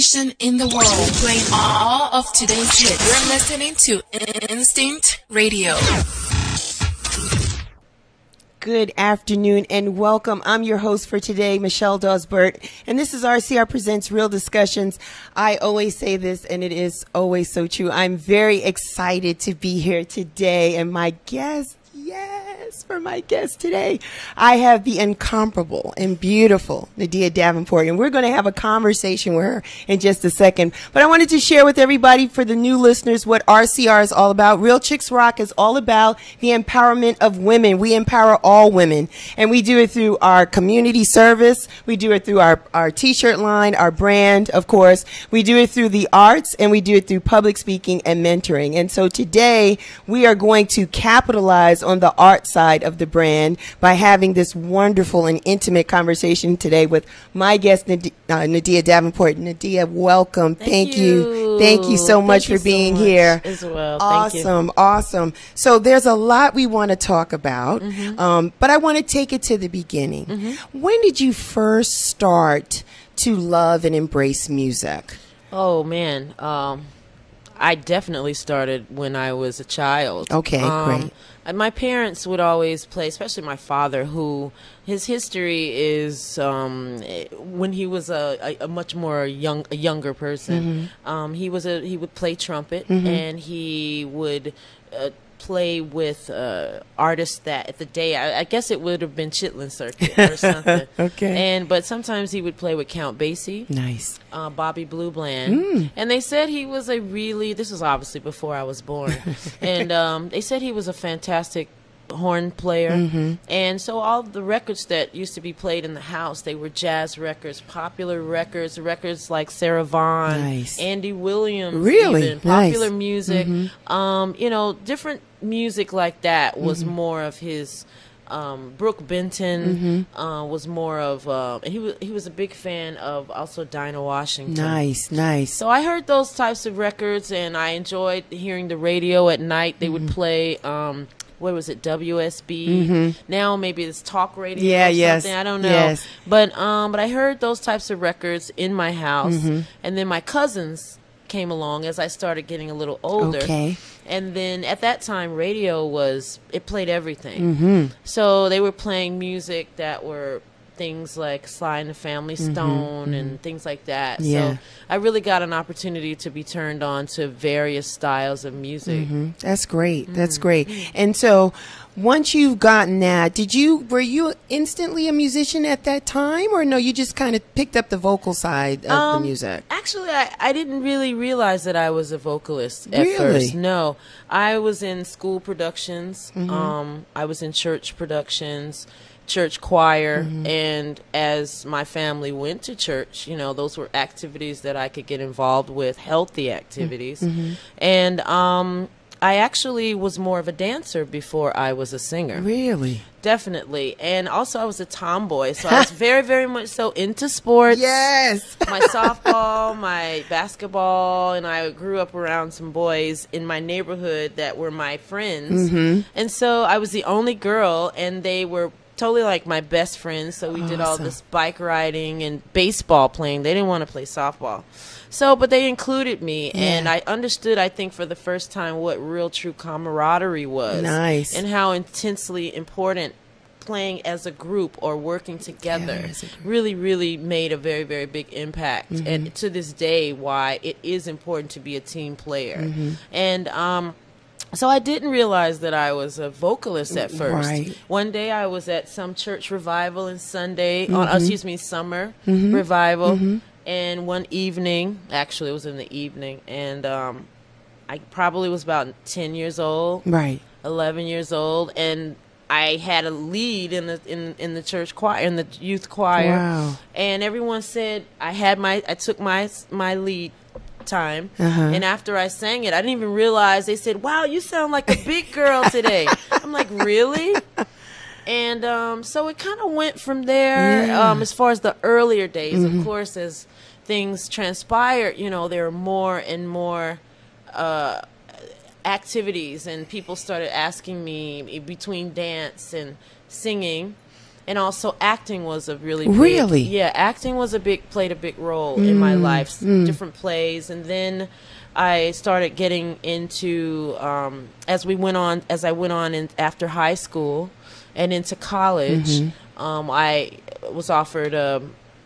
station in the world, playing all of today's hits. You're listening to Instinct Radio. Good afternoon and welcome. I'm your host for today, Michelle Dawes Birt, and this is RCR Presents Real Discussions. I always say this, and it is always so true. I'm very excited to be here today, and my guest Yes, for my guest today, I have the incomparable and beautiful N'Dea Davenport, and we're going to have a conversation with her in just a second. But I wanted to share with everybody, for the new listeners, what RCR is all about. Real Chicks Rock is all about the empowerment of women. We empower all women, and we do it through our community service. We do it through our, our t-shirt line, our brand, of course. We do it through the arts, and we do it through public speaking and mentoring. And so today, we are going to capitalize on the art side of the brand by having this wonderful and intimate conversation today with my guest, N'Dea, uh, N'Dea Davenport. N'Dea, welcome. Thank, Thank you. you. Thank you so Thank much you for being so much here. as well. Thank awesome, awesome. So there's a lot we want to talk about, Mm-hmm. um, but I want to take it to the beginning. When did you first start to love and embrace music? Oh man, um, I definitely started when I was a child. Okay, Um, great. And my parents would always play, especially my father, who his history is um, when he was a, a, a much more young, a younger person. Mm-hmm. Um, he was a he would play trumpet and he would. Uh, play with uh, artists that at the day I, I guess it would have been Chitlin Circuit or something. Okay. And but sometimes he would play with Count Basie Nice. uh, Bobby Blue Bland, Mm. and they said he was a really. This was obviously before I was born, and um, they said he was a fantastic horn player. Mm-hmm. And so all the records that used to be played in the house, they were jazz records, popular records, records like Sarah Vaughan, Nice. Andy Williams, Really? even, Nice. Mm-hmm. popular music. Um, you know, different music like that was Mm-hmm. more of his. Um, Brook Benton Mm-hmm. uh, was more of uh, he was he was a big fan of also Dinah Washington. Nice, nice. So I heard those types of records, and I enjoyed hearing the radio at night. They Mm-hmm. would play. Um, what was it? WSB. Now maybe it's talk radio. Mm-hmm. Yeah, or yes, something. I don't know. yes. But um, but I heard those types of records in my house, Mm-hmm. and then my cousins came along as I started getting a little older. Okay. And then at that time, radio was it played everything. Mm-hmm. So they were playing music that were things like Sly and the Family mm-hmm, Stone and mm-hmm. things like that. Mm-hmm. Yeah. So I really got an opportunity to be turned on to various styles of music. Mm-hmm. That's great. That's great. And so once you've gotten that, did you were you instantly a musician at that time or no, you just kind of picked up the vocal side of the Um, music? Actually, I, I didn't really realize that I was a vocalist at Really? first. No, I was in school productions. Mm-hmm. Um, I was in church productions, church choir, Mm-hmm. and as my family went to church, you know, those were activities that I could get involved with, healthy activities, Mm-hmm. and um, I actually was more of a dancer before I was a singer. Really? Definitely, and also I was a tomboy, so I was very, very much so into sports Yes. my softball, my basketball, and I grew up around some boys in my neighborhood that were my friends. Mm-hmm. And so I was the only girl, and they were totally like my best friends. So we did all this bike riding and baseball playing. They didn't want to play softball. So, but they included me, and I understood, I think, for the first time what real true camaraderie was. Nice. And how intensely important playing as a group or working together Together as a group. really, really made a very, very big impact. Mm-hmm. And to this day, why it is important to be a team player. Mm-hmm. And um, so I didn't realize that I was a vocalist at first. Right. One day I was at some church revival in Sunday, Mm-hmm. excuse me, summer revival. And one evening, actually, it was in the evening, and um, I probably was about 10 years old. Right. 11 years old and I had a lead in the in, in the church choir in the youth choir Wow. and everyone said I had my I took my my lead time Uh-huh. and after I sang it I didn't even realize they said wow you sound like a big girl today I'm like really and um, so it kind of went from there Yeah. um, as far as the earlier days of course as things transpired you know there were more and more uh, activities and people started asking me between dance and singing and also acting was a really big, Really? yeah acting was a big played a big role in my life s- different plays and then I started getting into um, as we went on as I went on in, after high school and into college um, I was offered a,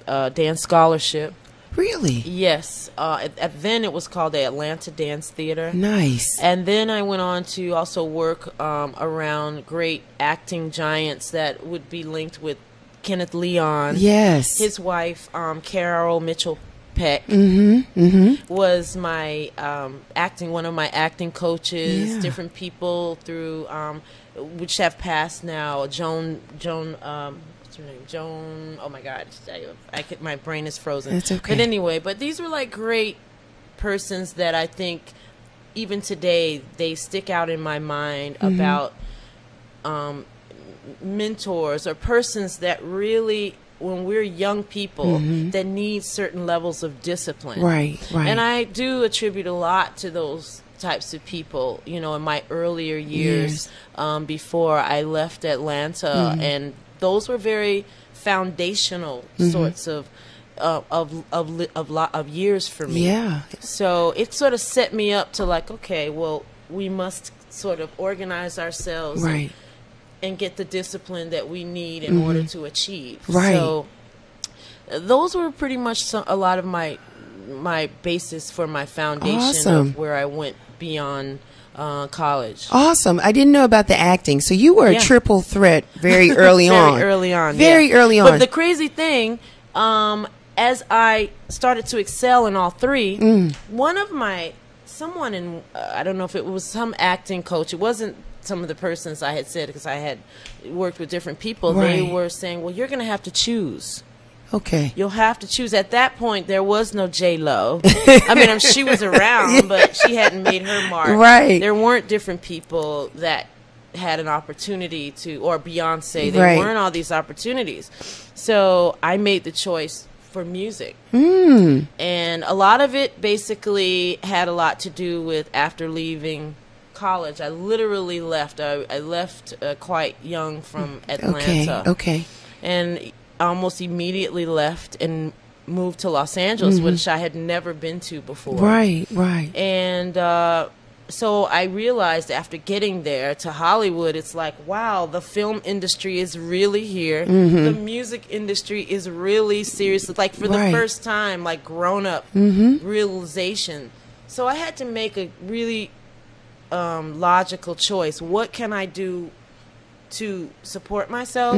a dance scholarship Really? yes uh, at, at then it was called the Atlanta Dance Theater Nice. and then I went on to also work um, around great acting giants that would be linked with Kenneth Leon. Yes. His wife, um, Carol Mitchell Peck, Mm-hmm. was my um, acting, one of my acting coaches, Yeah. different people through, um, which have passed now. Joan, Joan, um, what's her name? Joan, oh my God, I, I could, my brain is frozen. It's okay. But anyway, but these were like great persons that I think even today they stick out in my mind Mm-hmm. about um, mentors or persons that really when we're young people that need certain levels of discipline Mm-hmm. Right, right. and i do attribute a lot to those types of people you know in my earlier years Years. um, before i left atlanta Mm-hmm. and those were very foundational Mm-hmm. sorts of uh, of of of, lot of years for me Yeah. so it sort of set me up to like, okay, well, we must sort of organize ourselves and- Right. and, get the discipline that we need in order to achieve. Right. So those were pretty much some, a lot of my my basis for my foundation Awesome. of where I went beyond uh, college. Awesome. I didn't know about the acting. So you were Yeah. a triple threat very early on. very on. early on. Very yeah. early on. But the crazy thing, um, as I started to excel in all three, Mm. one of my someone in uh, I don't know if it was some acting coach. It wasn't some of the persons I had said because I had worked with different people. They were saying, "Well, you're going to have to choose." Okay. You'll have to choose. At that point, there was no J Lo. I mean, she was around, but she hadn't made her mark. Right. There weren't different people that had an opportunity to, or Beyonce. There Right. weren't all these opportunities. So I made the choice for music. Mm. And a lot of it basically had a lot to do with after leaving college. I literally left. I, I left uh, quite young from Atlanta. Okay. Okay. and almost immediately left and moved to Los Angeles, which I had never been to before. Right. Right. And uh, so I realized after getting there to Hollywood, it's like, wow, the film industry is really here. The music industry is really serious. Like for Right. the first time, like grown up realization. So I had to make a really um, logical choice. What can I do to support myself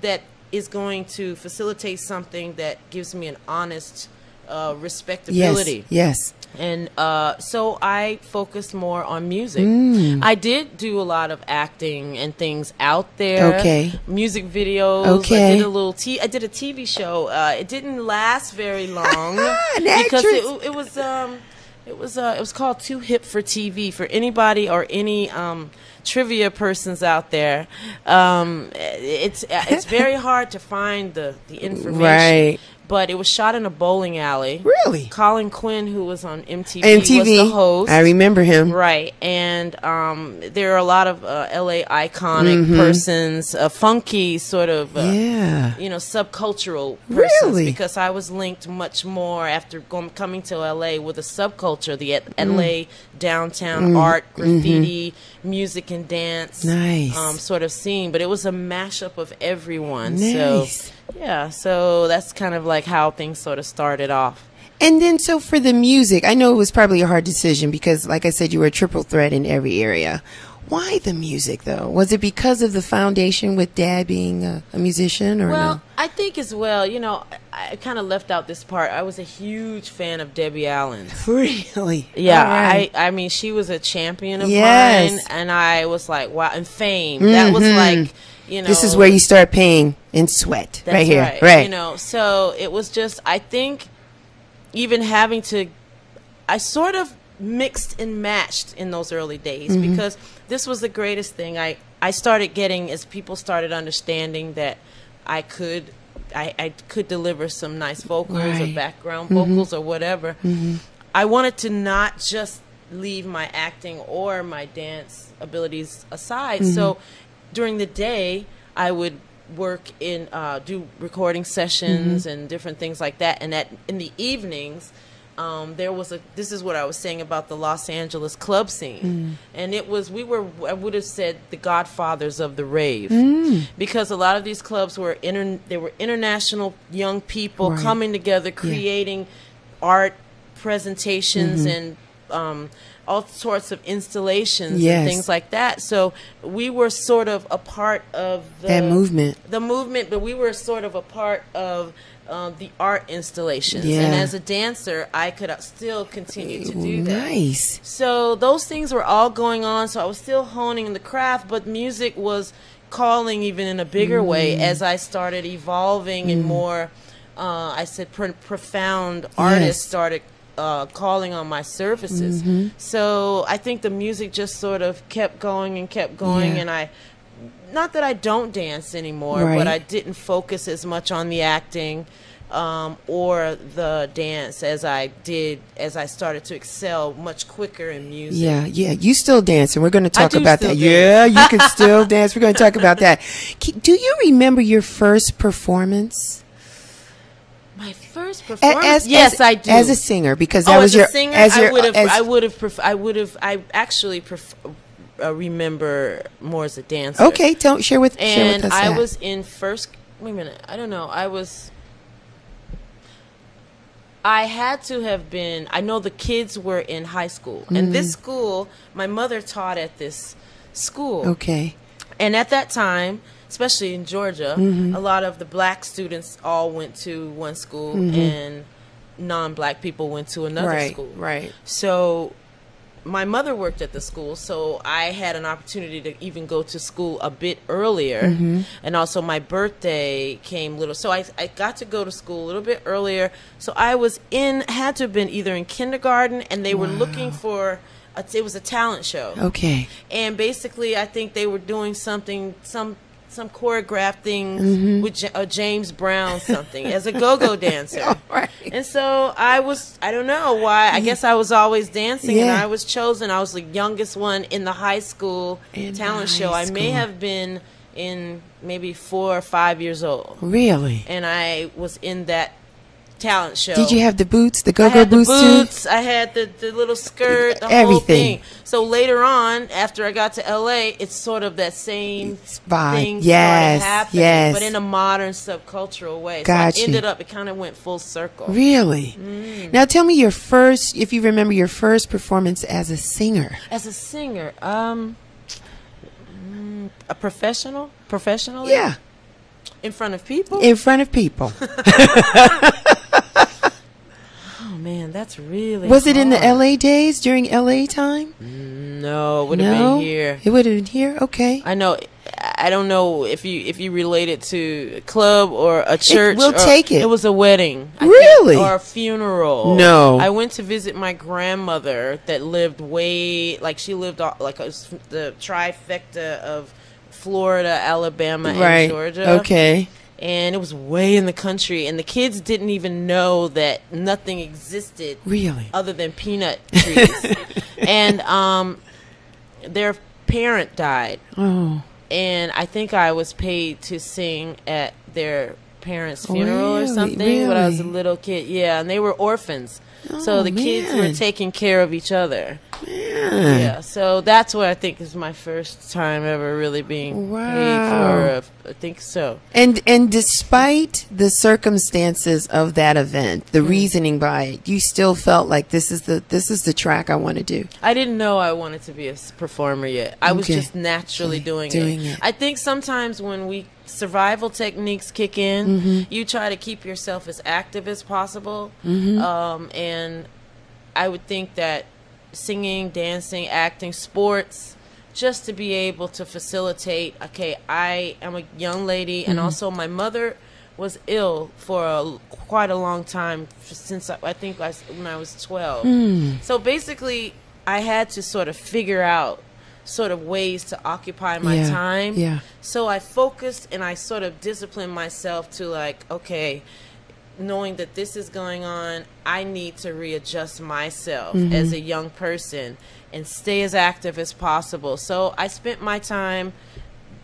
that is going to facilitate something that gives me an honest uh, Yes. respectability? Yes. And uh, so I focused more on music. Mm. I did do a lot of acting and things out there. Okay. Music videos. Okay. I did a little t- I did a TV show. Uh, it didn't last very long because it, it was um it was uh it was called Too Hip for TV for anybody or any um trivia persons out there. Um, it's it's very hard to find the the information. Right. But it was shot in a bowling alley. Really? Colin Quinn, who was on MTV, MTV. was the host. I remember him. Right, and um, there are a lot of uh, LA iconic Mm-hmm. persons, uh, funky sort of, uh, Yeah. you know, subcultural persons. Really? Because I was linked much more after going, coming to LA with a subculture, the Mm. LA downtown art, graffiti, music, and dance Mm-hmm. Nice. um, sort of scene. But it was a mashup of everyone. Nice. So yeah, so that's kind of like how things sort of started off. And then, so for the music, I know it was probably a hard decision because, like I said, you were a triple threat in every area. Why the music, though? Was it because of the foundation with Dad being a, a musician, or Well, no? I think as well, you know, I, I kind of left out this part. I was a huge fan of Debbie Allen. Really? Yeah, right. I I mean, she was a champion of Yes. mine, and I was like, wow, and fame. That mm-hmm. was like, you know, Mm-hmm. this is where you start paying in sweat, right here, right. right? You know, so it was just I think even having to I sort of mixed and matched in those early days Mm-hmm. because this was the greatest thing I I started getting as people started understanding that I could I, I could deliver some nice vocals or Right. Mm-hmm. background vocals or whatever. I wanted to not just leave my acting or my dance abilities aside. So Mm-hmm. During the day, I would work in uh, do recording sessions and different things like that. And that in the evenings, um, there was a. This is what I was saying about the Los Angeles club scene, and it was we were. I would have said the godfathers of the rave, because a lot of these clubs were inter. They were international young people Right. coming together, creating art presentations and um, all sorts of installations Yes. and things like that. So we were sort of a part of the That movement. the movement, but we were sort of a part of um, the art installations. Yeah. And as a dancer, I could uh, still continue to do that. Nice. So those things were all going on. So I was still honing the craft, but music was calling even in a bigger way Mm. as I started evolving and more. Uh, I said pr- profound artists Yes. started uh, calling on my services. Mm-hmm. So I think the music just sort of kept going and kept going, Yeah. and I. Not that I don't dance anymore, Right. but I didn't focus as much on the acting um, or the dance as I did as I started to excel much quicker in music. Yeah, yeah. You still dance, and we're going to talk about that. dance. Yeah, you can still dance. We're going to talk about that. Do you remember your first performance? My first A- performance. As, yes, as, I do. As a singer, because that oh, was as your a singer, as your I would have. as- I would have. Pref- I would have. I actually pref- uh, remember more as a dancer. okay. Don't share with share and with us I that. was in first. Wait a minute. I don't know. I was. I had to have been. I know the kids were in high school, and Mm-hmm. this school, my mother taught at this school. okay. And at that time, especially in Georgia, Mm-hmm. a lot of the black students all went to one school, and non-black people went to another Mm-hmm. Right. school. Right. So my mother worked at the school, so I had an opportunity to even go to school a bit earlier. Mm-hmm. And also my birthday came little. So I, I got to go to school a little bit earlier. So I was in, had to have been either in kindergarten, and they were looking for, a, it was a talent show Okay. and basically I think they were doing something some some choreographed things Mm-hmm. with J- uh, James Brown something as a go-go dancer. Right. And so I was I don't know why I guess I was always dancing and I was chosen I was the youngest one in the high school In talent show. high I may have been in maybe 4 or 5 years old Really? and I was in that talent show. Did you have the boots, the go-go had the boots, boots. I had the, the little skirt, the whole Everything. thing. So later on, after I got to LA, it's sort of that same vibe. thing Yes, happening, yes. but in a modern subcultural way. Got so I you. ended up, it kind of went full circle. Really? Mm. Now tell me your first, if you remember your first performance as a singer. As a singer, um, mm, a professional, professionally, Yeah, in front of people. in front of people. oh man, that's really. Was it in the. LA days during LA time? No, it would have no, been here. It would have been here. Okay. I know. I don't know if you if you relate it to a club or a church. we'll or- take it. It was a wedding, I think, Really? or a funeral. No. I went to visit my grandmother that lived way like she lived off, like a, the trifecta of Florida, Alabama, right. and Georgia. Okay. And it was way in the country, and the kids didn't even know that nothing existed Really. other than peanut trees. and um, their parent died, Oh. and I think I was paid to sing at their parents' funeral Really? or something when I was a little kid. Yeah, and they were orphans. Oh, so the kids were taking care of each other. Yeah. Yeah, so that's what I think is my first time ever really being Wow. paid for. A, I think so. And and despite the circumstances of that event, the Mm. reasoning by it, you still felt like this is the this is the track I want to do. I didn't know I wanted to be a performer yet. I was just naturally doing, Doing it. it. I think sometimes when we survival techniques kick in, Mm-hmm. you try to keep yourself as active as possible. Mm-hmm. Um, and I would think that singing, dancing, acting, sports, just to be able to facilitate. Okay, I am a young lady, Mm-hmm. and also my mother was ill for a, quite a long time since I, I think I, when I was 12. Hmm. So basically, I had to sort of figure out sort of ways to occupy my Yeah, time. yeah. So I focused and I sort of disciplined myself to like, okay, knowing that this is going on, I need to readjust myself Mm-hmm. as a young person and stay as active as possible. So I spent my time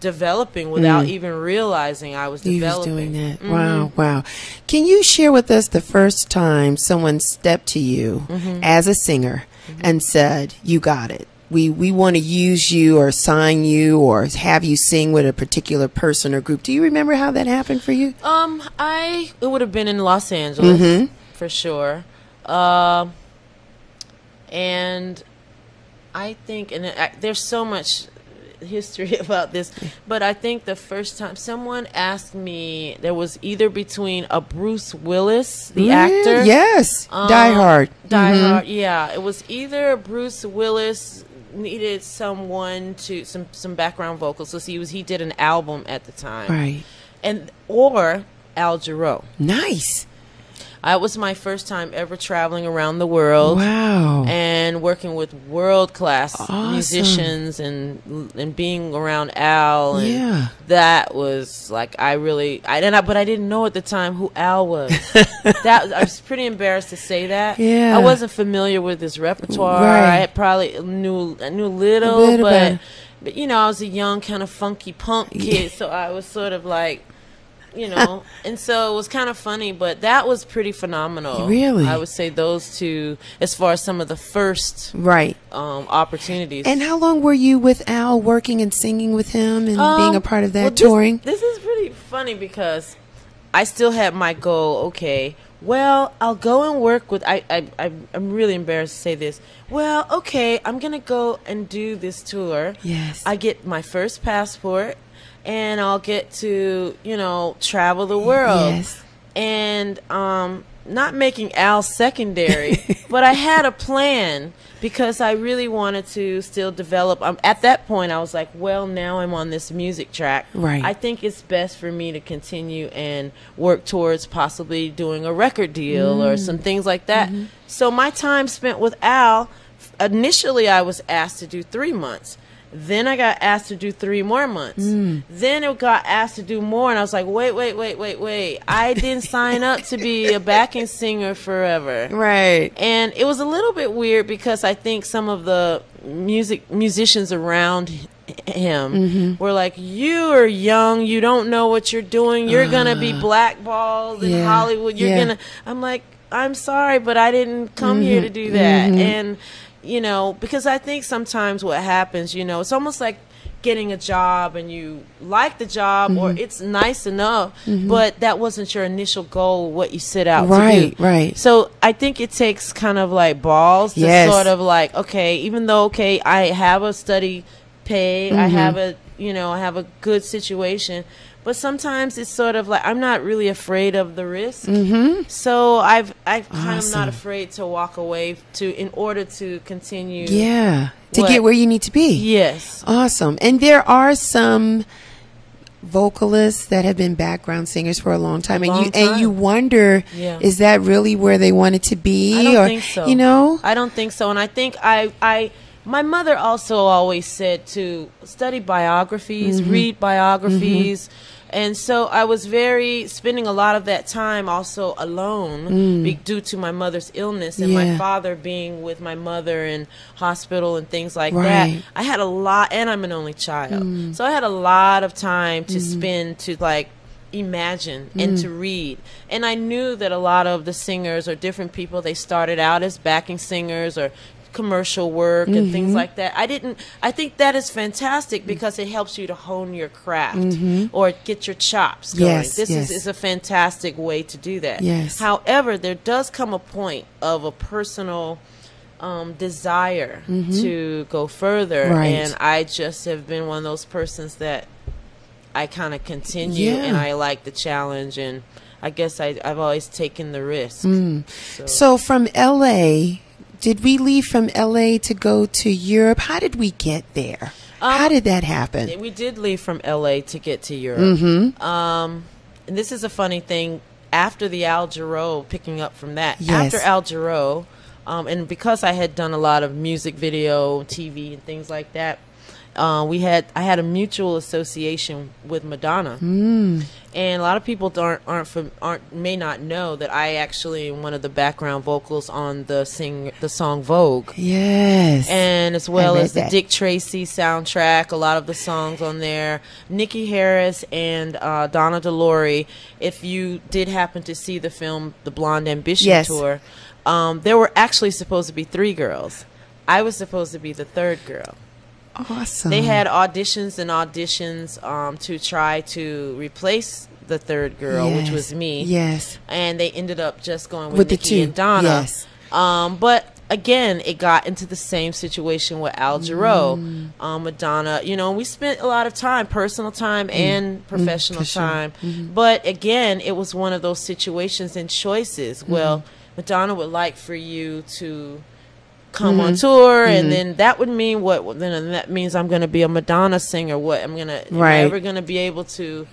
developing without even realizing I was Mm. You was developing. doing that. Wow, wow. Can you share with us the first time someone stepped to you Mm-hmm. as a singer and said, "You got it. We we want to use you or sign you or have you sing with a particular person or group." Do you remember how that happened for you? Um, I it would have been in Los Angeles Mm-hmm. for sure. Um, and I think, and I, there's so much history about this, but I think the first time someone asked me, there was either between a Bruce Willis, the actor, Yes. um, Die Hard. Die Hard. Yeah, it was either Bruce Willis needed someone to some some background vocals. So he was he did an album at the time, Right. and or Al Jarreau. Nice. It was my first time ever traveling around the world Wow. and working with world class Awesome. musicians and and being around Al. And Yeah. that was like I really I and I, but I didn't know at the time who Al was. that I was pretty embarrassed to say that. Yeah. I wasn't familiar with his repertoire. Right. I probably knew I knew little, little but. bit. But you know, I was a young kind of funky punk kid, so I was sort of like, you know, and so it was kind of funny, but that was pretty phenomenal. Really? I would say those two, as far as some of the first right. um, opportunities. And how long were you with Al working and singing with him and Um, being a part of that well, this- touring? This, is pretty funny because I still had my goal. Okay, well, I'll go and work with. I, I, I I'm really embarrassed to say this. Well, okay, I'm gonna go and do this tour. Yes. I get my first passport, and I'll get to you know travel the world. Yes. And um, not making Al secondary, but I had a plan because I really wanted to still develop. Um, at that point, I was like, well, now I'm on this music track. Right. I think it's best for me to continue and work towards possibly doing a record deal or some things like that. So my time spent with Al, initially I was asked to do three months. Then I got asked to do three more months. Mm. Then it got asked to do more, and I was like, wait, wait, wait, wait, wait. I didn't sign up to be a backing singer forever. Right. And it was a little bit weird because I think some of the music musicians around him mm-hmm. were like, "You are young. You don't know what you're doing. You're gonna be uh. blackballed in Yeah, Hollywood. You're yeah. gonna." I'm like, "I'm sorry, but I didn't come here mm-hmm. to do that." Mm-hmm. And you know, because I think sometimes what happens, you know, it's almost like getting a job and you like the job or mm-hmm. it's nice enough, mm-hmm. but that wasn't your initial goal, what you set out to Right, do. right. So I think it takes kind of like balls to Yes. sort of like, okay, even though okay, I have a study pay, I Mm-hmm. have a you know, I have a good situation. But sometimes it's sort of like I'm not really afraid of the risk, mm-hmm. so I've I kind of not afraid to walk away to in order to continue. Yeah. To What? get where you need to be. Yes. Awesome. And there are some vocalists that have been background singers for a long time and Long you and you wonder Yeah. is that really where they wanted to be I don't or think so. you know I don't think so. And I think I, I, my mother also always said to study biographies, Mm-hmm. read biographies. And so I was very spending a lot of that time also alone be, due to my mother's illness and Mm. Yeah. my father being with my mother in hospital and things like Right. that. I had a lot, and I'm an only child, so I had a lot of time to spend to like imagine and to read. And I knew that a lot of the singers or different people they started out as backing singers or commercial work and things like that. I didn't I think that is fantastic because it helps you to hone your craft or get your chops going. Yes, this yes. is, is a fantastic way to do that. Yes. However, there does come a point of a personal um, desire to go further, Right. and I just have been one of those persons that I kind of continue, Yeah. and I like the challenge, and I guess I, I've always taken the risk. Mm. So, so from LA did we leave from LA to go to Europe how did we get there Um, how did that happen we did leave from LA to get to Europe. Mm-hmm. Um, and this is a funny thing. After the Al Jarreau, picking up from that, Yes. after Al Jarreau, um, and because I had done a lot of music video, TV, and things like that, uh, we had I had a mutual association with Madonna, Hmm. And a lot of people aren't aren't aren't may not know that I actually am one of the background vocals on the sing the song Vogue Yes. and as well as the that. Dick Tracy soundtrack. A lot of the songs on there, Nikki Harris and uh, Donna De Lory. If you did happen to see the film The Blonde Ambition Yes. Tour, um, there were actually supposed to be three girls. I was supposed to be the third girl. Awesome. They had auditions and auditions um, to try to replace the third girl, which was me Yes. and they ended up just going with, With the Nikki two, and Donna. yes. Um, but again, it got into the same situation with Al Jarreau, Mm. um, Madonna. You know, we spent a lot of time, personal time and professional Mm. sure. time. Mm-hmm. But again, it was one of those situations and choices. Mm-hmm. Well, Madonna would like for you to come Mm-hmm. on tour and mm-hmm. then that would mean what well, then that means i'm going to be a madonna singer what i'm going to Right. am I ever going to be able to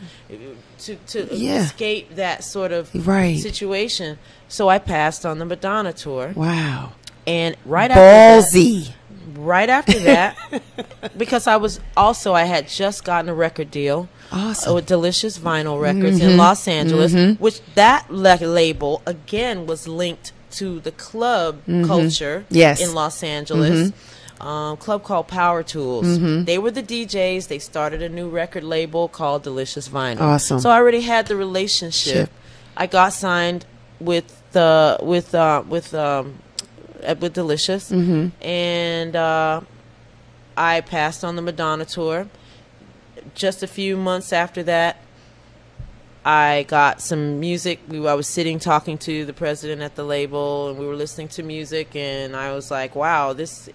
to to Yeah. escape that sort of Right. situation so i passed on the madonna tour Wow. and right after that, Ballsy. right after that because i was also i had just gotten a record deal Awesome. Uh, with delicious vinyl records in mm-hmm. los angeles mm-hmm. which that la- label again was linked to the club culture Yes. in los angeles um, club called Power Tools. They were the DJs. They started a new record label called Delicious Vinyl. Awesome. So I already had the relationship. Ship. I got signed with the with uh, with um, with Delicious, and uh, I passed on the Madonna tour. Just a few months after that, I got some music. We I was sitting talking to the president at the label, and we were listening to music. And I was like, "Wow, this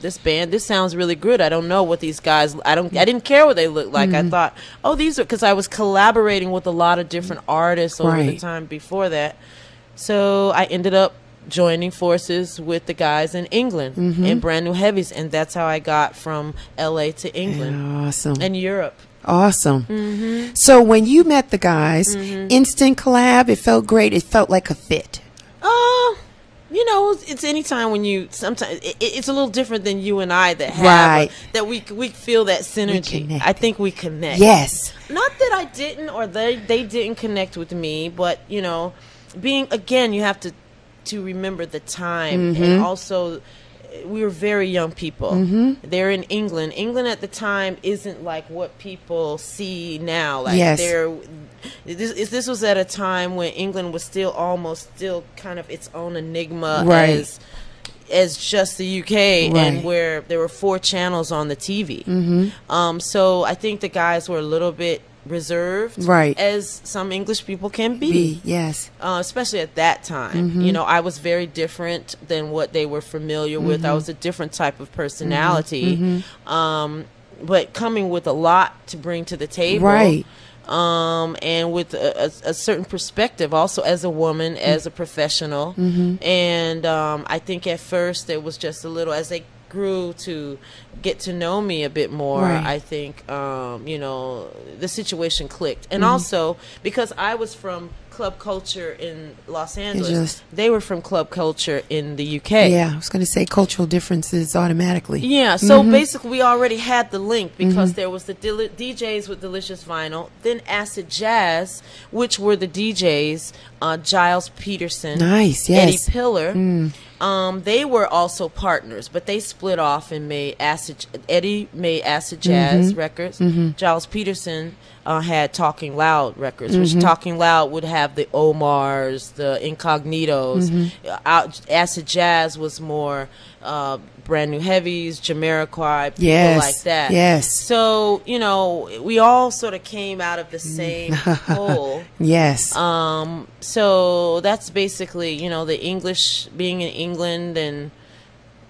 this band, this sounds really good." I don't know what these guys. I don't. I didn't care what they looked like. I mm-hmm. thought, "Oh, these are," because I was collaborating with a lot of different artists over the time before that. So I ended up joining forces with the guys in England mm-hmm. in Brand New Heavies, and that's how I got from L.A. to England Awesome. and Europe. Awesome. Mm-hmm. So when you met the guys, instant collab, it felt great. It felt like a fit. Uh, you know, it's any time when you sometimes it, it's a little different than you and I that have Right. that we we feel that synergy. I think we connect. Yes. Not that I didn't or they they didn't connect with me, but you know, being again, you have to to remember the time Mm-hmm. and also we were very young people. Mm-hmm. They're in England. England at the time isn't like what people see now. Like Yes. they're this, this was at a time when England was still almost still kind of its own enigma Right. as as just the UK Right. and where there were four channels on the TV. Mm-hmm. Um, so I think the guys were a little bit reserved, Right. As some English people can be, B. Yes. uh, especially at that time. Mm-hmm. You know, I was very different than what they were familiar with. Mm-hmm. I was a different type of personality, um, but coming with a lot to bring to the table, Right. Um, and with a, a, a certain perspective, also as a woman, Mm. as a professional, Mm-hmm. and um, I think at first it was just a little as they grew to get to know me a bit more Right. i think um, you know the situation clicked and Mm-hmm. also because i was from club culture in los angeles they were from club culture in the uk Yeah, I was going to say cultural differences automatically. yeah, so Mm-hmm. basically we already had the link because there was the DJs with Delicious Vinyl, then Acid Jazz, which were the DJs, uh, Gilles Peterson, Nice, Eddie yes. Mm. Um, they were also partners, but they split off and made Acid. Eddie made Acid Jazz Mm-hmm. records. Gilles Peterson uh, had Talking Loud records, Mm-hmm. which Talking Loud would have the Omars, the Incognitos. Mm-hmm. Out, Acid Jazz was more uh, brand new heavies, Jamiroquai, people Yes, like that. yes. So you know, we all sort of came out of the same hole. Yes. Um, so that's basically, you know, the English being in England and,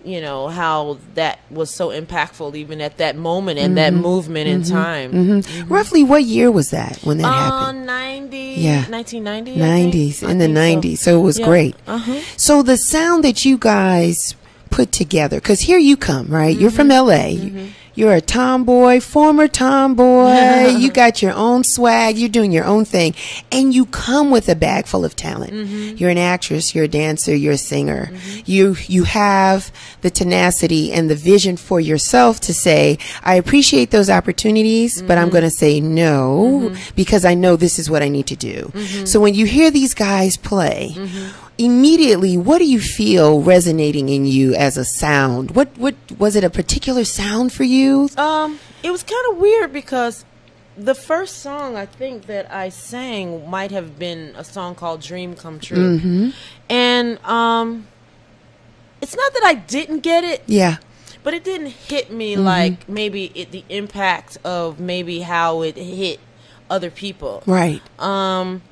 you know, how that was so impactful even at that moment and that movement in time. Mhm. Roughly what year was that when that Uh, happened? 90, Yeah. 1990? 90s, in the think 90s. So it was Yeah. great. Uh-huh. So the sound that you guys put together, because here you come, right? You're from Mm-hmm. LA. You- You're a tomboy, former tomboy. you got your own swag. You're doing your own thing. And you come with a bag full of talent. Mm-hmm. You're an actress, you're a dancer, you're a singer. You, you have the tenacity and the vision for yourself to say, I appreciate those opportunities, but Mm-hmm. I'm going to say no because I know this is what I need to do. Mm-hmm. So when you hear these guys play, immediately what do you feel resonating in you as a sound? What what was it a particular sound for you? Um, it was kind of weird because the first song I think that I sang might have been a song called "Dream Come True," Mm-hmm. and um, it's not that I didn't get it, Yeah. but it didn't hit me Mm-hmm. like maybe it, the impact of maybe how it hit other people. Right. Um,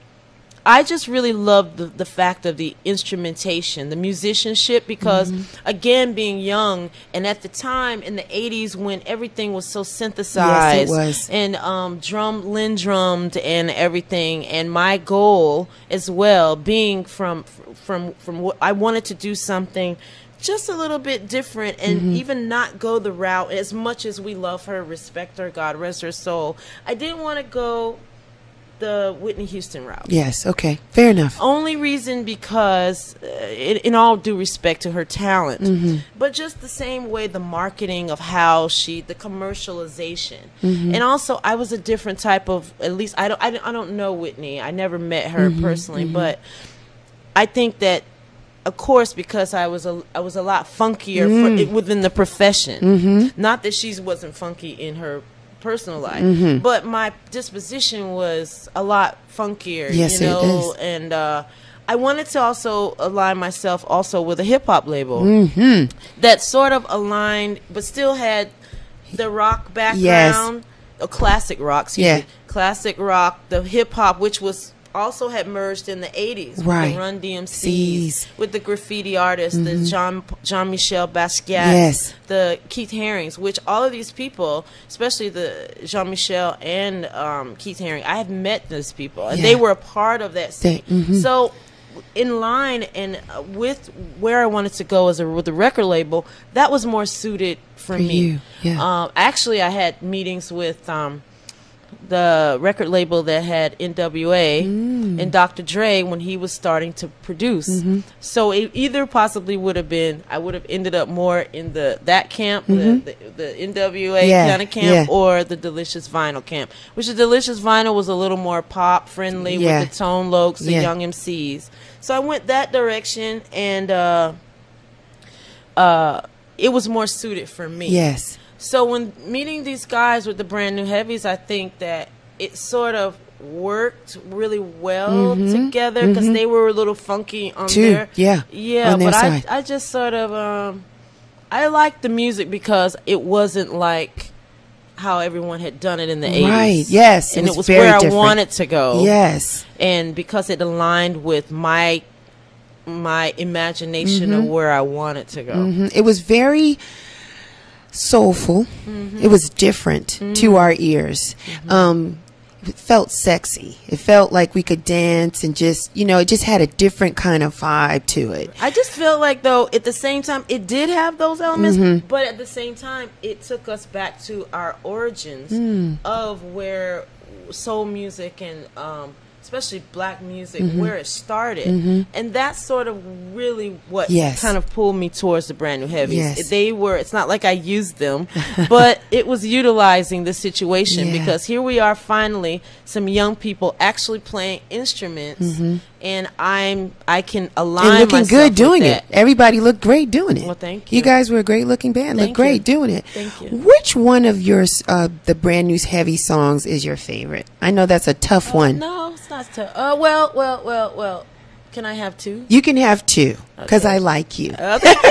I just really loved the, the fact of the instrumentation, the musicianship, because Mm-hmm. again, being young and at the time in the '80s when everything was so synthesized, was. and um, drum, LinnDrum and everything, and my goal as well, being from from from what I wanted to do something just a little bit different and Mm-hmm. even not go the route as much as we love her, respect her, God rest her soul. I didn't want to go the Whitney Houston route. Yes. Okay. Fair enough. Only reason because, uh, in, in all due respect to her talent, Mm-hmm. but just the same way the marketing of how she, the commercialization, Mm-hmm. and also I was a different type of. At least I don't, I don't, I don't know Whitney. I never met her Mm-hmm. personally, but I think that. Of course, because I was a I was a lot funkier Mm. for, within the profession. Mm-hmm. Not that she wasn't funky in her personal life, but my disposition was a lot funkier. Yes, you know, is. and uh, I wanted to also align myself also with a hip hop label Mm-hmm. that sort of aligned, but still had the rock background, or classic rock, excuse Yeah. me, classic rock, the hip hop, which was also had merged in the 80s with Right. the Run DMCs, Cs. with the graffiti artists, the Jean Jean Michel Basquiat, Yes. the Keith Harings, which all of these people, especially the Jean Michel and um, Keith Haring, I have met those people, and Yeah. they were a part of that They- scene. mhm. So, in line and with where I wanted to go as a with the record label, that was more suited for, For me. yeah. Um, actually, I had meetings with. Um, the record label that had NWA Mm. and Dr. Dre when he was starting to produce. Mm-hmm. So it either possibly would have been I would have ended up more in the that camp, the, the, the NWA Mm-hmm. Yeah, kind of camp, yeah. or the Delicious Vinyl camp. Which the Delicious Vinyl was a little more pop friendly Yeah. with the Tone Locs, the. Young MCs. So I went that direction, and uh, uh, it was more suited for me. Yes. So when meeting these guys with the brand new heavies, I think that it sort of worked really well together because they were a little funky on Mm-hmm. Too, their yeah, yeah. on but I. I just sort of um I liked the music because it wasn't like how everyone had done it in the 80s. Right, yes, and it was where I wanted to go. Yes. and because it aligned with my my imagination of where I wanted to go. Mhm. It was very soulful. Mm-hmm. It was different to our ears. Um, it felt sexy. It felt like we could dance and just, you know, it just had a different kind of vibe to it. I just felt like though at the same time it did have those elements, Mm-hmm. but at the same time it took us back to our origins Mm. of where soul music and um, especially black music where it started, and that's sort of really what Mm-hmm. Yes. kind of pulled me towards the brand new heavies. Yes. They were. It's not like I used them, but it was utilizing the situation Yeah. because here we are finally some young people actually playing instruments, and I'm I can align and looking good doing it. Everybody looked great doing it. Well, thank You you. guys were a great looking band. Thank looked great you. doing it. Thank you. Which one of your uh, the brand new heavy songs is your favorite? I know that's a tough one. No, it's not. tough. uh, well, well, well, well. Can I have two? You can have two because I like you. Okay.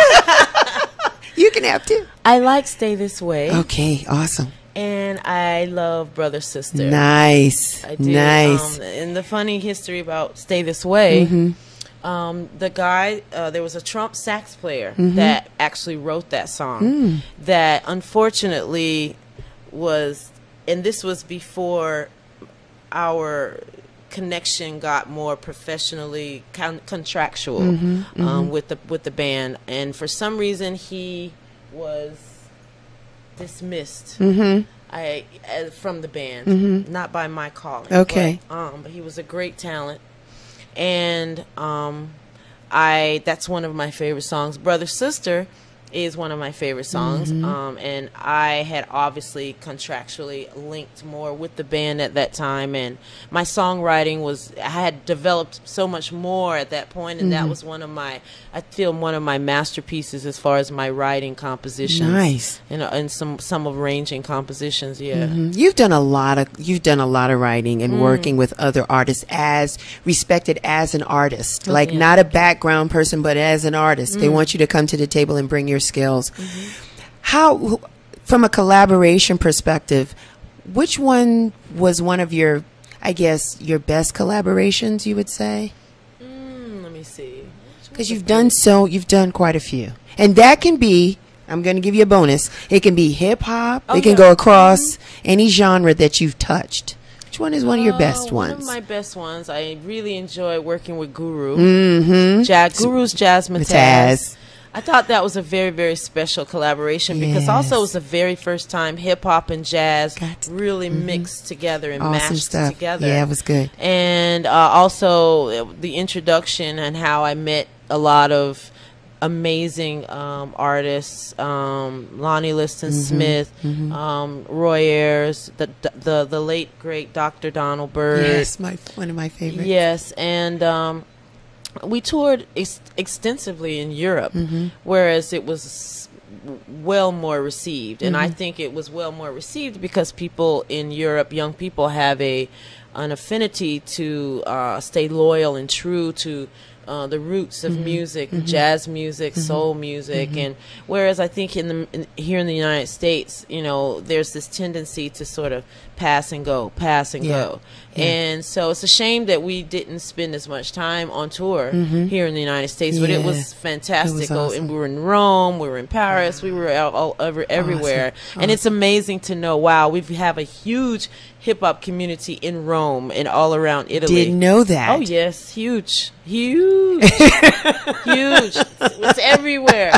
You can have two. I like "Stay This Way" Okay, awesome. And I love "Brother Sister." Nice. I do. Nice. Um, and the funny history about "Stay This Way," Mm-hmm. um, the guy, uh, there was a Trump sax player Mm-hmm. that actually wrote that song. Mm. That unfortunately was, and this was before our connection got more professionally con- contractual Mm-hmm, Um, with the with the band, and for some reason he was dismissed. Mm-hmm. I uh, from the band, not by my calling. Okay. but, um, but he was a great talent, and um, I that's one of my favorite songs. Brother Sister is one of my favorite songs, Mm-hmm. um, and I had obviously contractually linked more with the band at that time, and my songwriting was I had developed so much more at that point, and Mm-hmm. that was one of my I feel one of my masterpieces as far as my writing compositions. Nice. and, and some some arranging compositions. Yeah. Mhm. You've done a lot of you've done a lot of writing Mm. and working with other artists as respected as an artist, like Oh, yeah. Mm. not a background person, but as an artist. They want you to come to the table and bring your skills. Mm-hmm. How, from a collaboration perspective, which one was one of your, I guess, your best collaborations? You would say Mm, let me see. because you've done so, you've done quite a few, and that can be. I'm going to give you a bonus. It can be hip hop. Oh, it can yeah. go across any genre that you've touched. Which one is one of your best Uh, ones? One of my best ones. I really enjoy working with Guru. mm-hmm. Jazz, Guru's Jazzmatazz. Mataz. I thought that was a very, very special collaboration because also it was the very first time hip hop and jazz Got really mixed together and Awesome mashed stuff. together. Yeah, it was good. and uh, also the introduction and how I met a lot of amazing um, artists, um, Lonnie Liston Mm-hmm. Smith, Um, Roy Ayers, the, the the late great Dr. Donald Byrd. Yes, my one of my favorites. Yes, and um, we toured ex- extensively in Europe, Mm-hmm. whereas it was well more received, and Mm-hmm. I think it was well more received because people in Europe, young people, have a an affinity to uh, stay loyal and true to. Uh, the roots Mm-hmm. of music, jazz music, soul music, and whereas I think in the in, here in the United States, you know, there's this tendency to sort of pass and go, pass and Yeah. go, and so it's a shame that we didn't spend as much time on tour here in the United States, but it Mm-hmm. Was fantastic. It was Oh, awesome. and we were in Rome, we were in Paris, we were all, all over everywhere, and it's amazing to know. Wow, we have a huge hip hop community in Rome and all around Italy. Didn't know that. Oh yes, huge, huge, huge. It's everywhere.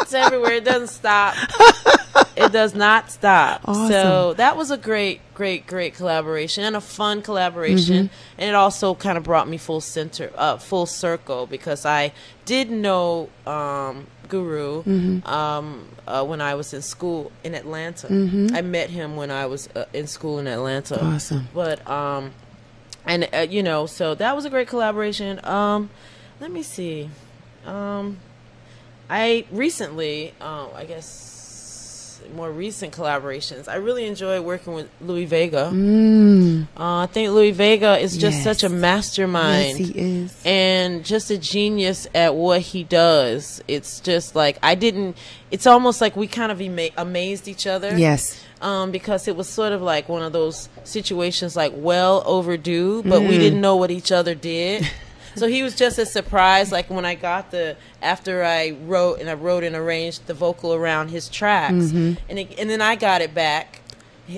It's everywhere. It doesn't stop. It does not stop. Awesome. So that was a great, great, great collaboration and a fun collaboration. Mm-hmm. And it also kind of brought me full center, uh, full circle because I did know um, Guru Mm-hmm. um, uh, when I was in school in Atlanta. I met him when I was uh, in school in Atlanta. Mm-hmm. Awesome. But um, and uh, you know, so that was a great collaboration. Um, let me see. Um, I recently, um, I guess, more recent collaborations. I really enjoy working with Louie Vega. Mm. Uh, I think Louie Vega is just Yes. such a mastermind Yes, he is. and just a genius at what he does. It's just like I didn't. It's almost like we kind of ama- amazed each other. Yes. Um, because it was sort of like one of those situations, like well overdue, but Mm. we didn't know what each other did. so he was just as surprised, like when I got the after I wrote and I wrote and arranged the vocal around his tracks, Mm-hmm. and it, and then I got it back.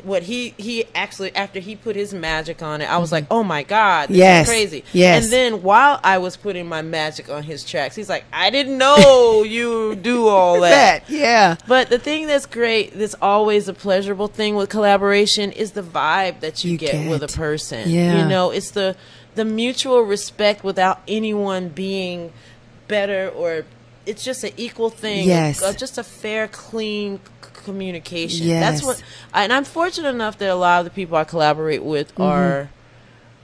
What he he actually after he put his magic on it, I was like, oh my god, this Mm-hmm. Yes. is crazy. Yes. And then while I was putting my magic on his tracks, he's like, I didn't know you do all that. That, yeah. But the thing that's great, that's always a pleasurable thing with collaboration, is the vibe that you, You get, with a person. Yeah. You know, it's the the mutual respect without anyone being better or it's just an equal thing. Yes. Just a fair, clean communication. Yes. That's what, and I'm fortunate enough that a lot of the people I collaborate with Mm-hmm. are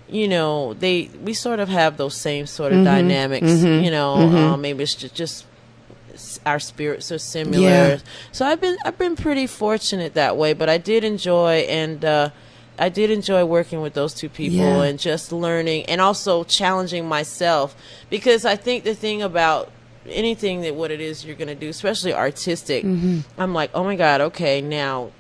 you know they we sort of have those same sort of Mm-hmm. dynamics you know um, maybe it's just, just our spirits are similar Yeah. so i've been i've been pretty fortunate that way but i did enjoy and uh I did enjoy working with those two people Yeah. and just learning and also challenging myself because I think the thing about anything that what it is you're going to do, especially artistic, Mm-hmm. I'm like, oh my God, okay, now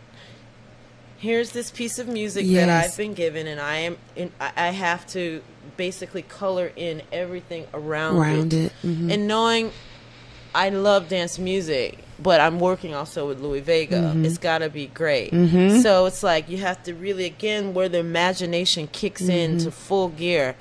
here's this piece of music that I've been given, and I am, in, I have to basically color in everything around, Around it, mhm. and knowing I love dance music, but I'm working also with Louie Vega. Mm-hmm. It's got to be great. So it's like you have to really again where the imagination kicks Mm-hmm. into full gear.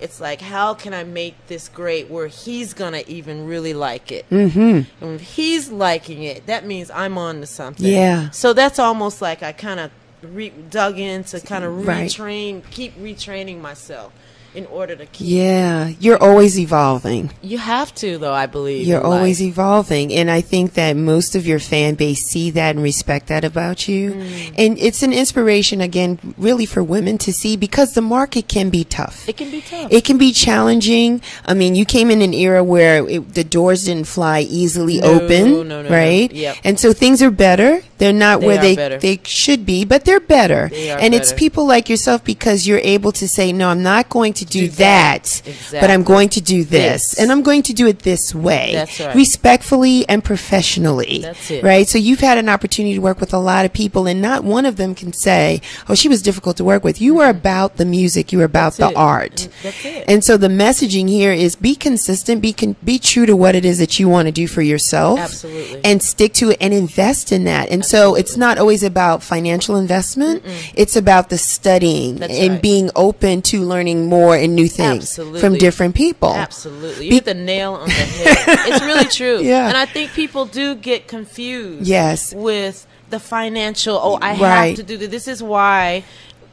It's like how can I make this great where he's gonna even really like it. Mm-hmm. And if he's liking it, that means I'm on to something. Yeah. So that's almost like I kind of re- dug in to kind of Right. retrain, keep retraining myself in order to keep. Yeah, you're always evolving. You have to, though. I believe You're always life. evolving. And I think that most of your fan base see that and respect that about you. Mm. And it's an inspiration, again, really for women to see because the market can be tough. It can be tough. It can be challenging. I mean, you came in an era where it, the doors didn't fly easily No, open, no, no, no. right? Yep. And so things are better. They're not They where they better. they should be, but they're better. They and it's people like yourself because you're able to say, "No, I'm not going to do, Do that. that, but I'm going to do this, This. and I'm going to do it this way, That's right. respectfully and professionally." That's it. Right? So you've had an opportunity to work with a lot of people, and not one of them can say, "Oh, she was difficult to work with." You were mm-hmm. about the music. You were about That's the it. art. Mm, it. And so the messaging here is be consistent, be con- be true to what it is that you want to do for yourself. Absolutely. And stick to it and invest in that. And so it's not always about financial investment. It's about the studying That's and right. being open to learning more and new things Absolutely. from different people. Absolutely. You Be- hit the nail on the head. it's really true. Yeah. And I think people do get confused. Yes. With the financial, oh, I Right. have to do this. This is why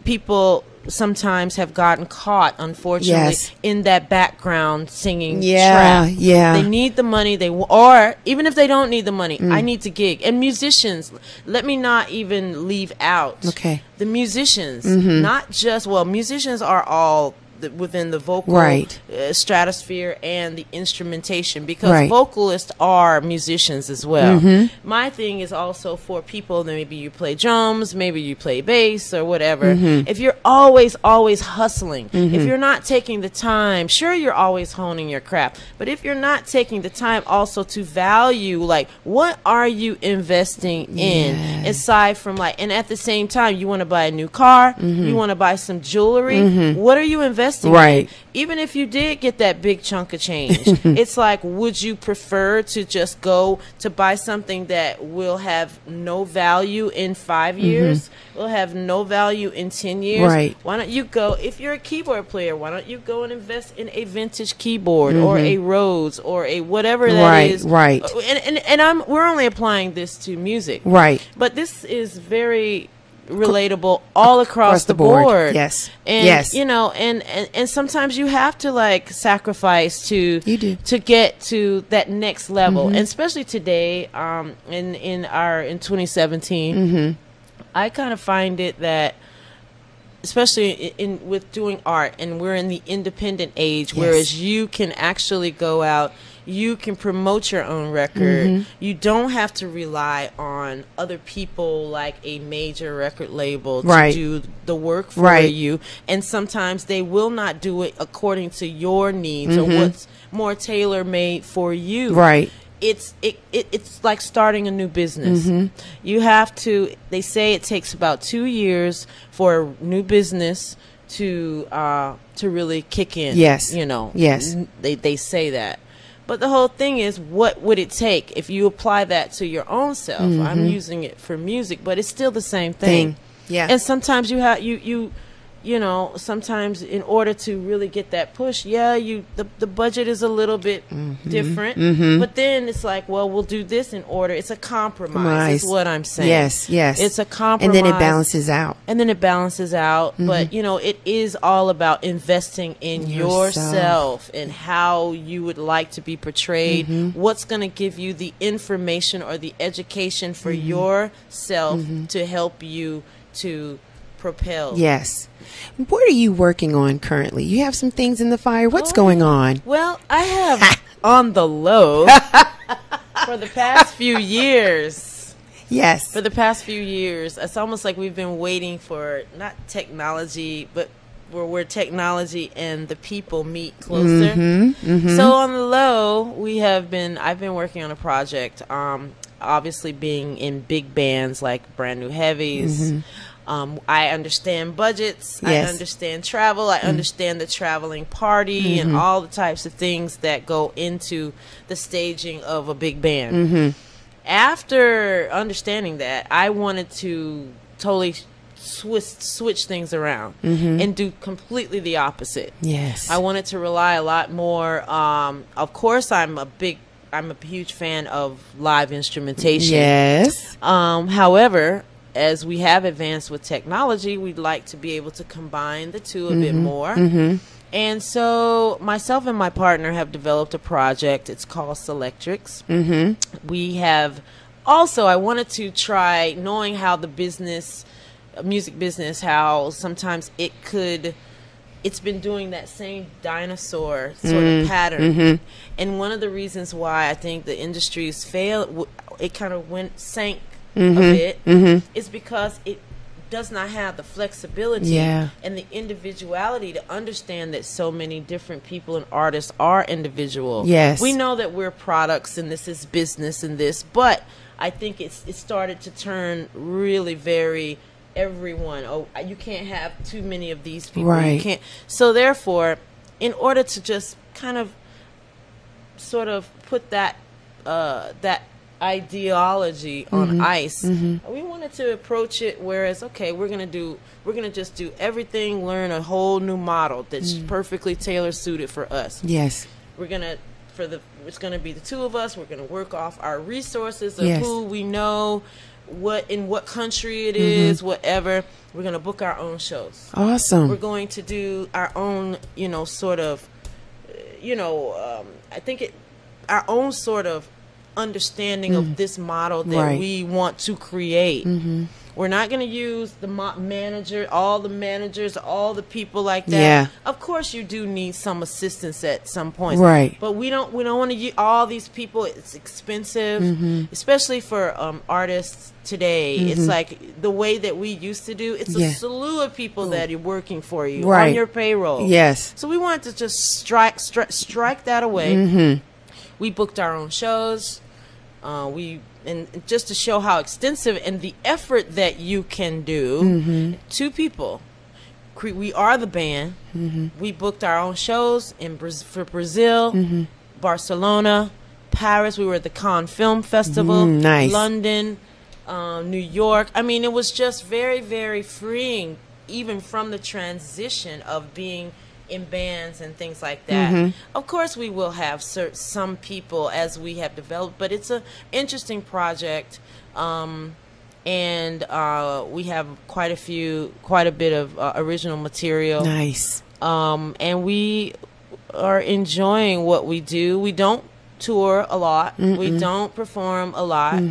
people sometimes have gotten caught, unfortunately, Yes. in that background singing Yeah, trap. yeah. They need the money. They w- or even if they don't need the money, Mm. I need to gig. And musicians, let me not even leave out Okay. The musicians, not just well, musicians are all the, within the vocal Right. uh, stratosphere and the instrumentation because Right. vocalists are musicians as well. Mm-hmm. My thing is also for people that maybe you play drums, maybe you play bass or whatever. Mm-hmm. If you're always always hustling, if mm-hmm. you're not taking the time, sure you're always honing your craft, but if you're not taking the time also to value like what are you investing in aside from like and at the same time you want to buy a new car, you want to buy some jewelry, what are you investing Right. in? even if you did get that big chunk of change, it's like, would you prefer to just go to buy something that will have no value in 5 years, will have no value in 10 years? Mm-hmm. Right. Why don't you go, if you're a keyboard player, why don't you go and invest in a vintage keyboard or a Rhodes or a whatever that is? Mm-hmm. Right, right. Uh, And, and, and I'm, we're only applying this to music. Right. But this is very relatable all across, across the, the board. board. Yes. And Yes. you know, and, and and sometimes you have to like sacrifice to You do. to get to that next level. And especially today, um in in our in 2017, mm-hmm. I kind of find it that especially in, in with doing art and we're in the independent age Yes. whereas you can actually go out you can promote your own record Mm-hmm. you don't have to rely on other people like a major record label to Right. do the work for Right. you and sometimes they will not do it according to your needs or what's more tailor made for you Mm-hmm. Right. it's it, it it's like starting a new business. Mm-hmm. You have to. They say it takes about two years for a new business to uh, to really kick in. Yes. you know. Yes. They they say that. But the whole thing is, what would it take if you apply that to your own self? I'm using it for music, but it's still the same thing. Mm-hmm. Thing. Yeah. And sometimes you have you you you know sometimes in order to really get that push yeah you the, the budget is a little bit Mm-hmm. different mm-hmm. but then it's like well we'll do this in order it's a compromise, Compromise. is what i'm saying Yes, yes. it's a compromise And then it balances out. and then it balances out but mm-hmm. you know it is all about investing in Yourself. yourself and how you would like to be portrayed mm-hmm. what's going to give you the information or the education for yourself to help you to propel Yes. What are you working on currently? You have some things in the fire. What's Oh. going on? Well, I have on the low for the past few years. Yes. For the past few years, it's almost like we've been waiting for not technology, but where where technology and the people meet closer. Mm-hmm, mm-hmm. So on the low, we have been. I've been working on a project. Um, obviously, being in big bands like Brand New Heavies. Mm-hmm. Um, I understand budgets. I understand travel. I understand the traveling party and all the types of things that go into the staging of a big band. after understanding that, I wanted to totally switch switch things around and do completely the opposite. Yes. I wanted to rely a lot more. Um, of course, I'm a big, I'm a huge fan of live instrumentation. yes. Um, however, as we have advanced with technology, we'd like to be able to combine the two a bit mm-hmm. more. Mm-hmm. And so, myself and my partner have developed a project. It's called Selectrics. Mm-hmm. We have also, I wanted to try knowing how the business, music business, how sometimes it could. It's been doing that same dinosaur sort of mm-hmm. pattern, and one of the reasons why I think the industry's failed, it kind of went sank a bit, is because it does not have the flexibility Yeah. and the individuality to understand that so many different people and artists are individual. Yes. we know that we're products and this is business and this, but I think it's it started to turn really very everyone. Oh, you can't have too many of these people. Right. You can't. So therefore, in order to just kind of sort of put that uh, that ideology on mm-hmm. ice. Mm-hmm. We wanted to approach it whereas okay, we're gonna do we're gonna just do everything, learn a whole new model that's mm. perfectly tailor suited for us. Yes. We're gonna for the it's gonna be the two of us. We're gonna work off our resources of Yes. who we know, what in what country it mm-hmm. is, whatever. We're gonna book our own shows Awesome. we're going to do our own, you know, sort of, you know, um, I think it, our own sort of understanding of this model that Right. we want to create. We're not going to use the mo- manager, all the managers, all the people like that. Yeah. Of course, you do need some assistance at some point, Right. But we don't. We don't want to use all these people. It's expensive, Mm-hmm. especially for um, artists today. It's like the way that we used to do. It's Yeah. a slew of people that are working for you Right. on your payroll. Yes. So we wanted to just strike stri- strike that away. Mm-hmm. We booked our own shows. Uh, we and just to show how extensive and the effort that you can do. Mm-hmm. Two people. We are the band. Mm-hmm. We booked our own shows in for Brazil, Mm-hmm. Barcelona, Paris. We were at the Cannes Film Festival. Mm, nice. London, um, New York. I mean, it was just very, very freeing, even from the transition of being in bands and things like that. Mm-hmm. Of course, we will have cer- some people as we have developed, but it's an interesting project. Um, and uh, we have quite a few, quite a bit of uh, original material Nice. um, and we are enjoying what we do. We don't tour a lot. We don't perform a lot.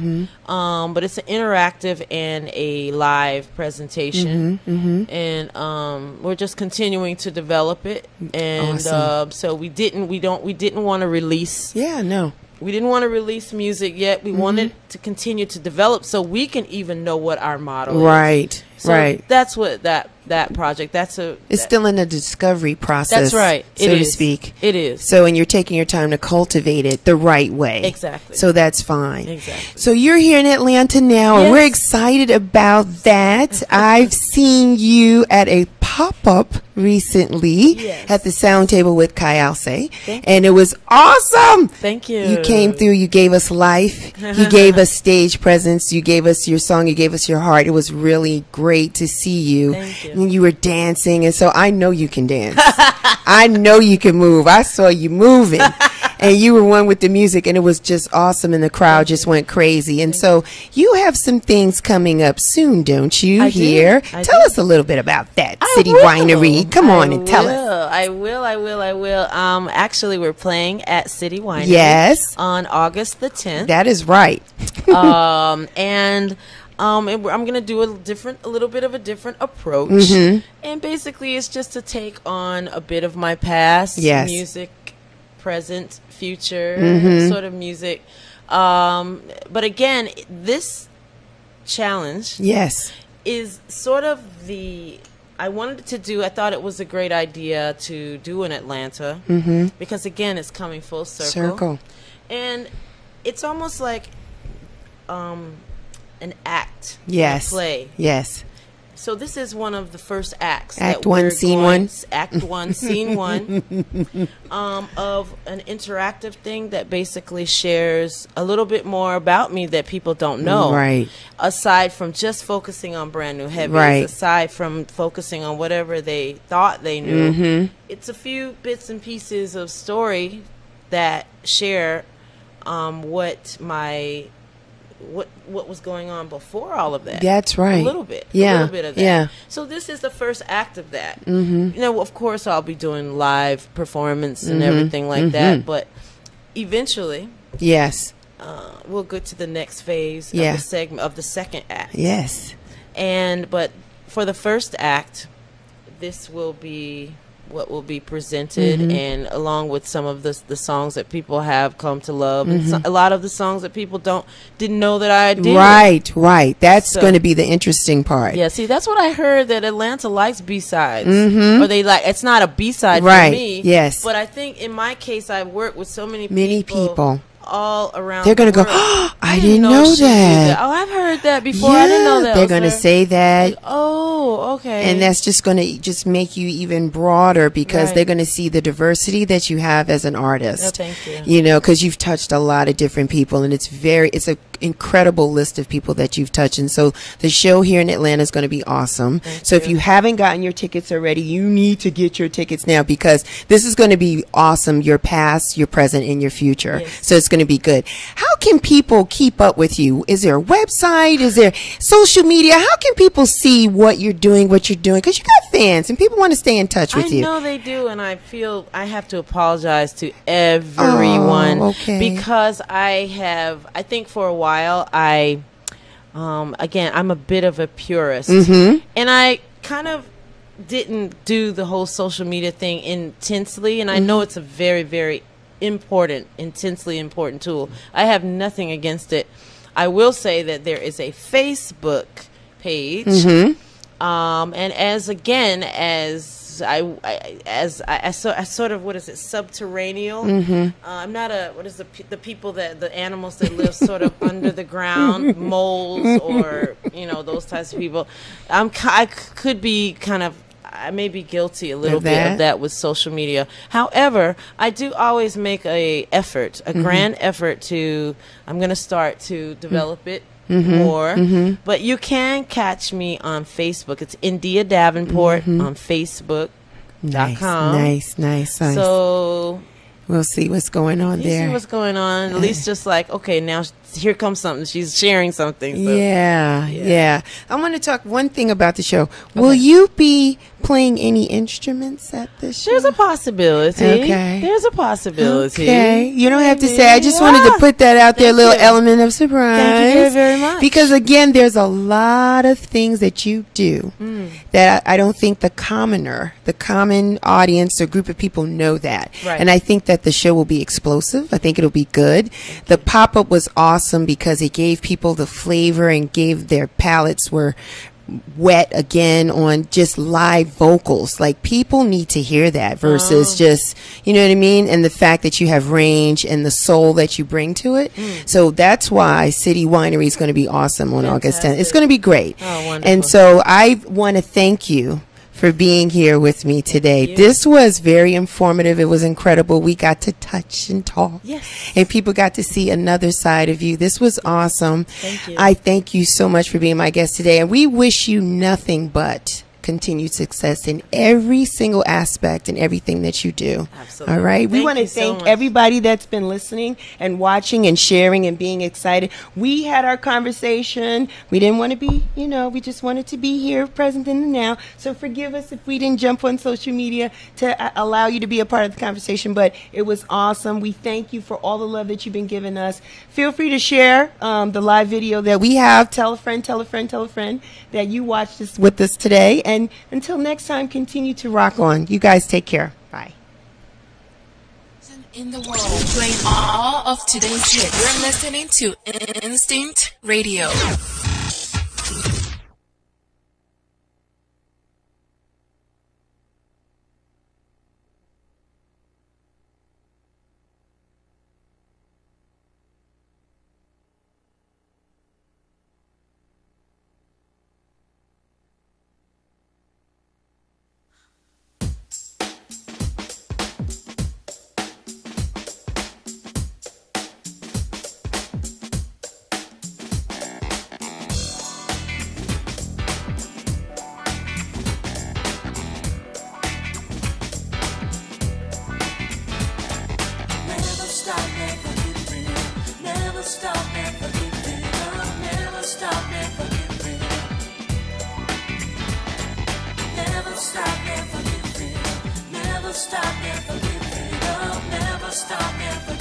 Um, but it's an interactive and a live presentation, and um, we're just continuing to develop it. And Awesome. uh, so we didn't. We don't. We didn't want to release Yeah, no. We didn't want to release music yet. We mm-hmm. wanted to continue to develop so we can even know what our model is. Right. So right. That's what that that project. That's a. It's that- still in a discovery process. That's right. So It to is. speak. It is. So, and you're taking your time to cultivate it the right way. Exactly. So that's fine. Exactly. So you're here in Atlanta now, and we're excited about that. I've seen you at a pop-up recently Yes. at the Sound Table with Kai Thank and it was awesome. Thank you. You came through. You gave us life. You gave us stage presence. You gave us your song. You gave us your heart. It was really great to see you. You. And you were dancing, and so I know you can dance. I know you can move. I saw you moving. And you were one with the music, and it was just awesome, and the crowd just went crazy. And so, you have some things coming up soon, don't you? I do. here, I tell do. us a little bit about that I City will. Winery. Come on I and tell us. will. I will. I will. I will. Um, actually, we're playing at City Winery. Yes. On August the tenth. That is right. um, and um, and I'm gonna do a different, a little bit of a different approach. Mm-hmm. And basically, it's just to take on a bit of my past, Yes. music, present, future, Mm-hmm. sort of music. Um, but again, this challenge Yes. is sort of the I wanted to do. I thought it was a great idea to do in Atlanta mm-hmm. because again, it's coming full circle, Circle. and it's almost like um, an act, Yes. play. Yes. So this is one of the first acts. Act one, scene going- one? Act one, scene one, um, of an interactive thing that basically shares a little bit more about me that people don't know. Right. Aside from just focusing on brand new heavies, Right. aside from focusing on whatever they thought they knew, Mm-hmm. it's a few bits and pieces of story that share um, what my what what was going on before all of that. That's right. A little bit. Yeah, A little bit of that. yeah. So this is the first act of that. Mm-hmm. You know, of course, I'll be doing live performance and Mm-hmm. everything like that, but eventually. Yes. Uh, we'll get to the next phase Yeah. of the segment of the second act. Yes. And but for the first act, this will be what will be presented, Mm-hmm. and along with some of the the songs that people have come to love, and Mm-hmm. so, a lot of the songs that people don't didn't know that I did. Right, right. That's So- going to be the interesting part. Yeah, see, that's what I heard that Atlanta likes B sides, or they like. It's not a B side Mm-hmm. Right, for me. yes. but I think in my case, I've worked with so many Many people. All around. They're going gonna to go, "Oh, I didn't know she did that." Oh, I've heard that before. I didn't know that. They're going to say that. Oh, okay. And that's just going to just make you even broader because Right. they're going to see the diversity that you have as an artist. Oh, thank you. You know, because you've touched a lot of different people, and it's very, it's a incredible list of people that you've touched. And so the show here in Atlanta is going to be awesome. so if you haven't gotten your tickets already, you need to get your tickets now because this is going to be awesome. Your past, your present, and your future. Yes. So it's going to be good. How can people keep up with you? Is there a website? Is there social media? How can people see what you're doing, what you're doing? Because you got fans and people want to stay in touch with I you. I know they do, and I feel I have to apologize to everyone Oh, okay. because I have. I think for a while, I, um, again, I'm a bit of a purist, Mm-hmm. and I kind of didn't do the whole social media thing intensely, and I Mm-hmm. know it's a very, very important, intensely important tool. I have nothing against it. I will say that there is a Facebook page Mm-hmm. um, and as again as I, I as I, I, so, I sort of what is it subterranean? Mm-hmm. Uh, I'm not a what is the the people that the animals that live sort of under the ground, moles or you know those types of people. I'm I could be kind of. I may be guilty a little bit that? of that with social media. However, I do always make a effort, a mm-hmm. grand effort to. I'm going to start to develop it mm-hmm. Mm-hmm. more. But you can catch me on Facebook. It's N'Dea Davenport on Facebook. nice, nice, nice, nice. So we'll see what's going on you see there. what's going on. At least just like okay, now here comes something. She's sharing something. So. yeah, Yeah. yeah, I want to talk one thing about the show. Will Okay. you be playing any instruments at the show? There's a possibility. Okay. There's a possibility. Okay, you don't have to say. I just wanted to put that out there, a thank little you. element of surprise. Thank you very, very much. Because again, there's a lot of things that you do Mm. that I, I don't think the commoner, the common audience or group of people know that. Right. And I think that the show will be explosive. I think it'll be good. The pop up was awesome because it gave people the flavor and gave their palates were wet again on just live vocals. Like people need to hear that versus oh. just, you know what I mean? And the fact that you have range and the soul that you bring to it. Hmm. So that's why City Winery is going to be awesome on August 10th. It's going to be great. Oh. And so I want to thank you for being here with me today. you. This was very informative. It was incredible. We got to touch and talk. Yes. And people got to see another side of you. This was awesome. Thank you. I thank you so much for being my guest today. And we wish you nothing but continued success in every single aspect and everything that you do. Absolutely. All right. we want to you so thank everybody that's been listening and watching and sharing and being excited. We had our conversation. We didn't want to be, you know, we just wanted to be here, present in the now. So forgive us if we didn't jump on social media to uh, allow you to be a part of the conversation, but it was awesome. We thank you for all the love that you've been giving us. Feel free to share um, the live video that we have. Tell a friend, tell a friend, tell a friend that you watched this with us today. And until next time, continue to rock on. You guys take care. Bye. In the world, playing all of today's hits. You're listening to Instinct Radio. Stop, never give it up. Never stop, never